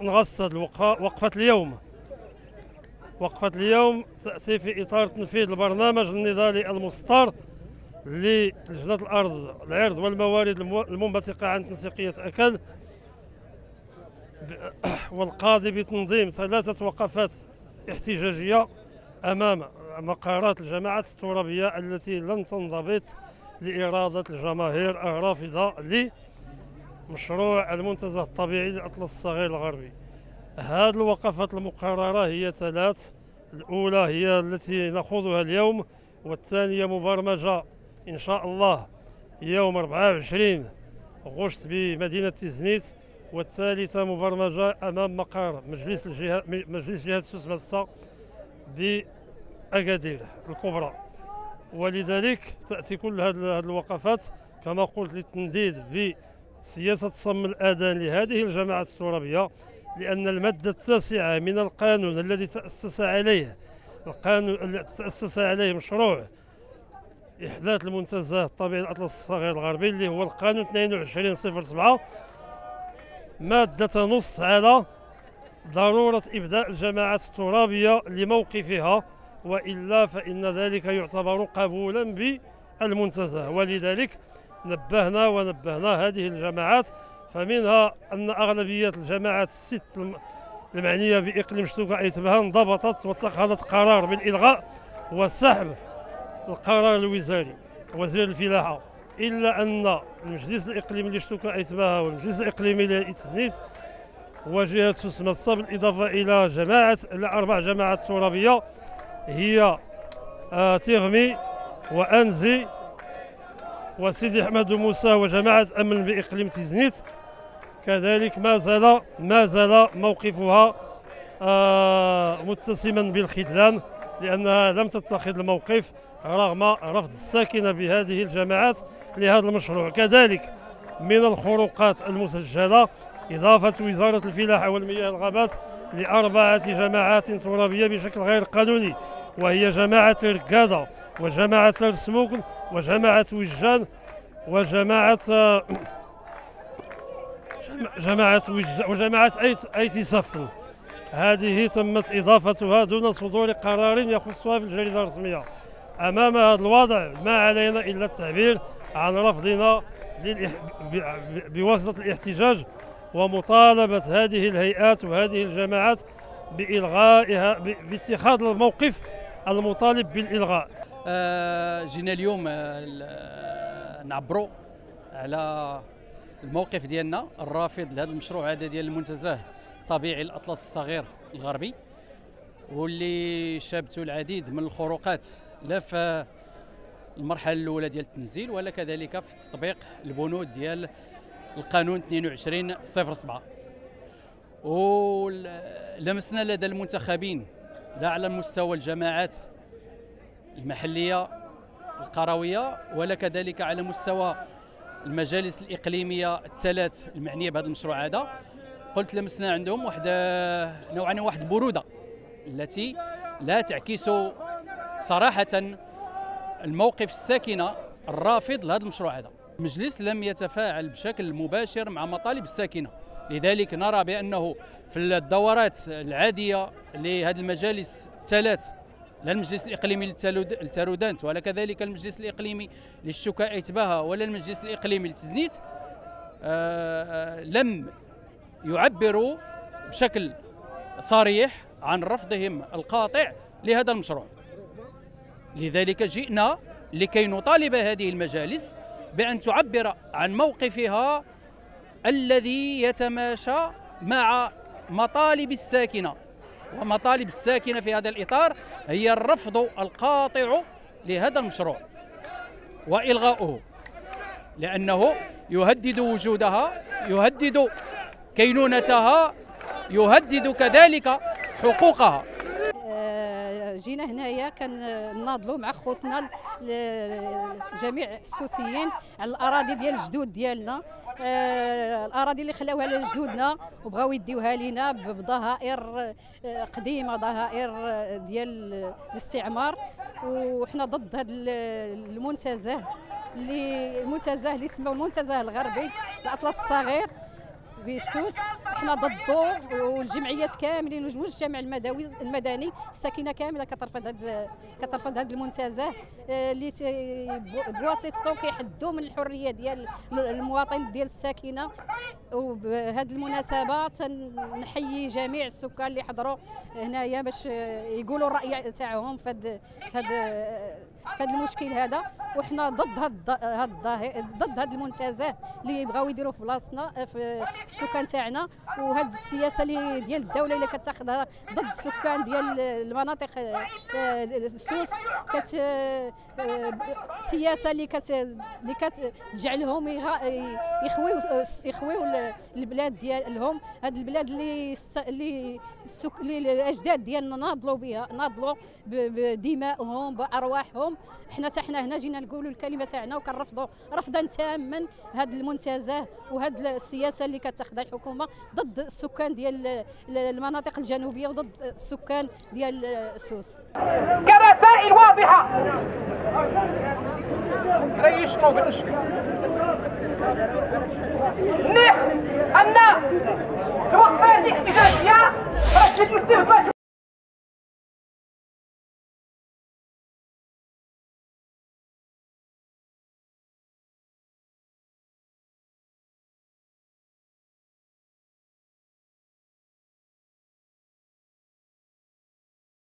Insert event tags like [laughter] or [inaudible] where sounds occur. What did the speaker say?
نغصد الوقفة وقفة اليوم. وقفة اليوم تأتي في إطار تنفيذ البرنامج النضالي المسطر للجنة الأرض العرض والموارد المنبثقة عن تنسيقية أكل [coughs] والقاضي بتنظيم ثلاثة وقفات احتجاجية أمام مقرات الجماعات الترابية التي لن تنضبط لإرادة الجماهير الرافضة لمشروع المنتزه الطبيعي للأطلس الصغير الغربي. هذه الوقفات المقررة هي ثلاث. الأولى هي التي نخوضها اليوم والثانية مبرمجة إن شاء الله يوم 24 غشت بمدينة تيزنيت والثالثة مبرمجة أمام مقر مجلس الجهة مجلس جهة سوس مسا بأكادير الكبرى. ولذلك تأتي كل هذه الوقفات كما قلت للتنديد بسياسة صم الآذان لهذه الجماعات الترابية لأن المادة التاسعة من القانون الذي تأسس عليه القانون الذي تأسس عليه مشروع إحداث المنتزه الطبيعي الأطلس الصغير الغربي اللي هو القانون 22 07 مادة نص على ضرورة إبداء الجماعات الترابية لموقفها وإلا فإن ذلك يعتبر قبولا بالمنتزه. ولذلك نبهنا ونبهنا هذه الجماعات فمنها أن أغلبية الجماعات الست المعنية بإقليم شتوكا أيتبها انضبطت واتخذت قرار بالإلغاء وسحب القرار الوزاري وزير الفلاحة. إلا أن المجلس الإقليمي لشتوكا أيتبها والمجلس الإقليمي لإتسنيت وجهة سوس مصة بالإضافة إلى جماعة إلى أربع جماعات ترابية هي آه تيغمي وأنزي وسيدي أحمد موسى وجماعة أمن بإقليم تيزنيت كذلك ما زال ما زال موقفها آه متسما بالخذلان لأنها لم تتخذ الموقف رغم رفض الساكنة بهذه الجماعات لهذا المشروع. كذلك من الخروقات المسجلة إضافة وزارة الفلاحة والمياه الغابات لأربعة جماعات ترابية بشكل غير قانوني وهي جماعة الركادة وجماعة السموك وجماعة وجان وجماعة جماعة وجماعة أيتي صف هذه تمت إضافتها دون صدور قرار يخصها في الجريدة الرسمية. أمام هذا الوضع ما علينا إلا التعبير عن رفضنا بواسطة الاحتجاج ومطالبة هذه الهيئات وهذه الجماعات بإلغائها باتخاذ الموقف المطالب بالإلغاء. آه جينا اليوم آه نعبروا على الموقف ديالنا الرافض لهذا المشروع هذا ديال المنتزه الطبيعي الأطلس الصغير الغربي واللي شابته العديد من الخروقات لا في المرحلة الأولى ديال التنزيل ولا كذلك في تطبيق البنود ديال القانون 22 07 ولمسنا لدى المنتخبين لا على مستوى الجماعات المحلية القروية ولا كذلك على مستوى المجالس الإقليمية الثلاث المعنية بهذا المشروع هذا. قلت لمسنا عندهم واحد نوعا واحد البروده التي لا تعكس صراحة الموقف الساكنة الرافض لهذا المشروع هذا. المجلس لم يتفاعل بشكل مباشر مع مطالب الساكنة. لذلك نرى بأنه في الدورات العادية لهذه المجالس الثلاث لا المجلس الإقليمي للتارودانت ولا كذلك المجلس الإقليمي للشكاء إتباها ولا المجلس الإقليمي لتزنيت آه، آه، لم يعبروا بشكل صريح عن رفضهم القاطع لهذا المشروع. لذلك جئنا لكي نطالب هذه المجالس بأن تعبر عن موقفها الذي يتماشى مع مطالب الساكنة. ومطالب الساكنة في هذا الإطار هي الرفض القاطع لهذا المشروع وإلغاؤه لأنه يهدد وجودها يهدد كينونتها يهدد كذلك حقوقها. جينا هنايا كنناضلوا مع خوتنا جميع السوسيين على الأراضي ديال الجدود ديالنا آه، الأراضي اللي خلاوها لجدودنا وبغاو يديوها لينا بظهائر آه، قديمة ظهائر ديال الاستعمار. وحنا ضد هذا المنتزه اللي المنتزه اللي سموه المنتزه الغربي الأطلس الصغير. بالسوس إحنا ضده والجمعيات كاملين والمجتمع المدني المدني الساكنة كاملة كترفض هذا كترفض هذا المنتزه آه، اللي بواسطته كيحدوا من الحرية ديال المواطن ديال الساكنة. وبهذه المناسبة تنحيي جميع السكان اللي حضروا هنايا باش يقولوا الرأي تاعهم في هذا في هذا في هذا المشكل هذا. وحنا ضد هذا ضد هذا المنتزه اللي بغاو يديروه في بلاصتنا في السكان تاعنا وهذه السياسة اللي ديال الدولة اللي كتاخذها ضد السكان ديال المناطق آه، السوس كت آه، سياسة اللي كت اللي كتجعلهم يخويو يخويو البلاد ديالهم. هذه البلاد اللي اللي الأجداد ديالنا ناضلوا بها ناضلوا بدمائهم بأرواحهم. حنا حتى حنا هنا جينا نقولوا الكلمة تاعنا وكنرفضوا رفضا تاما هذا المنتزه وهذه السياسة اللي كتاخذها الحكومة ضد السكان ديال المناطق الجنوبية وضد السكان ديال السوس. كرسائل واضحة. ريشنو أن الوقفات الاحتجاجيه راه تستهبل